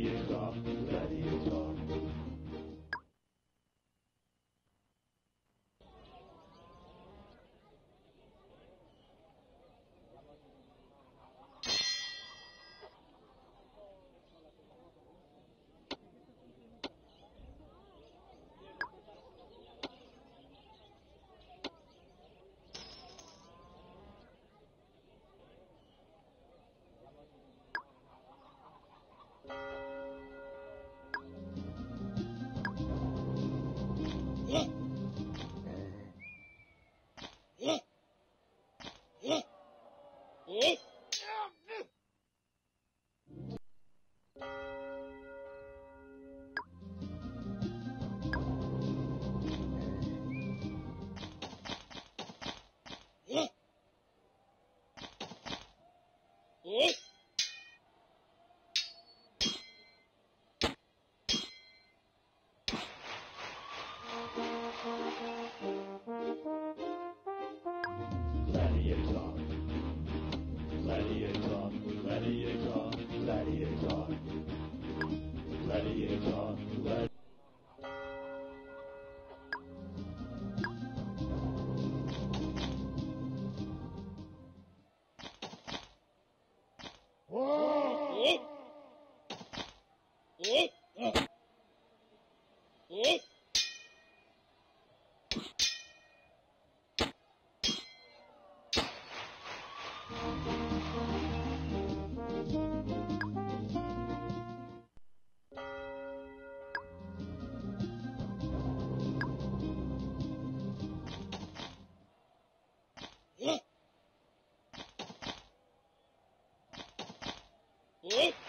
years off. え Whoa! Nope.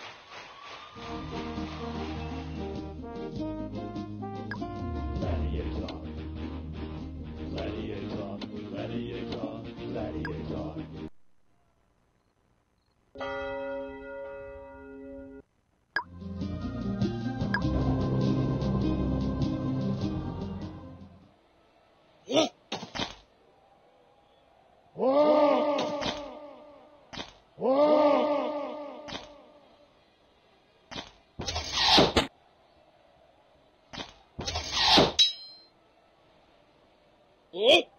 え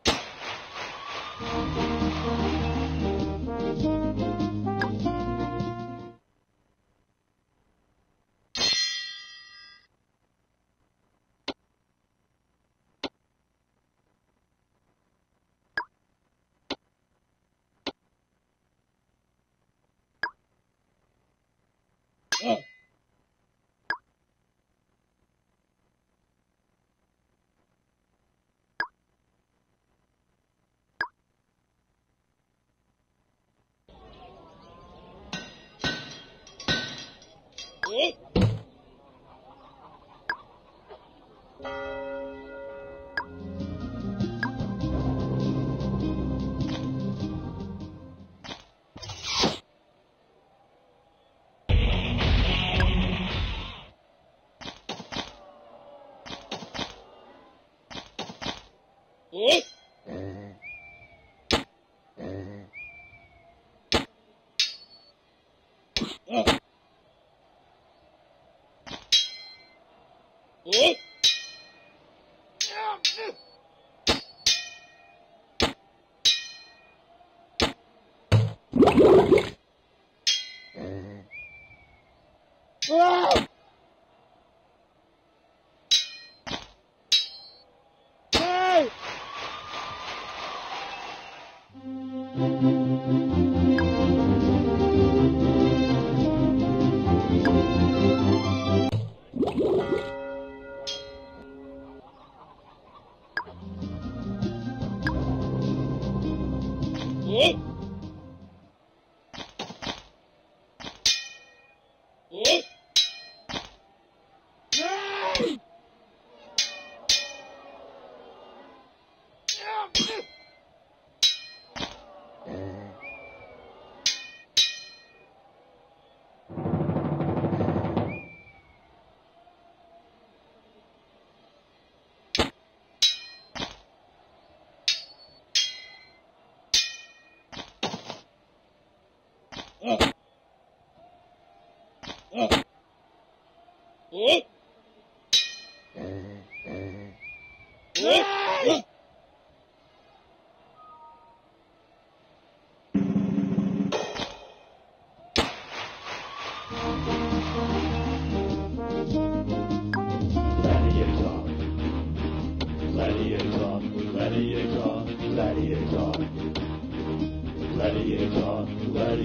うん。ね。え？Oh! Oh!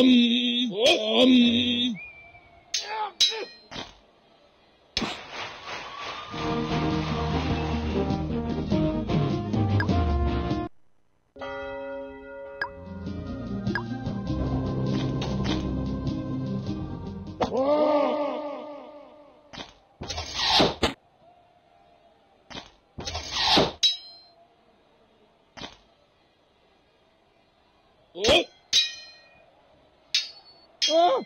엄엄 Oh! Huh?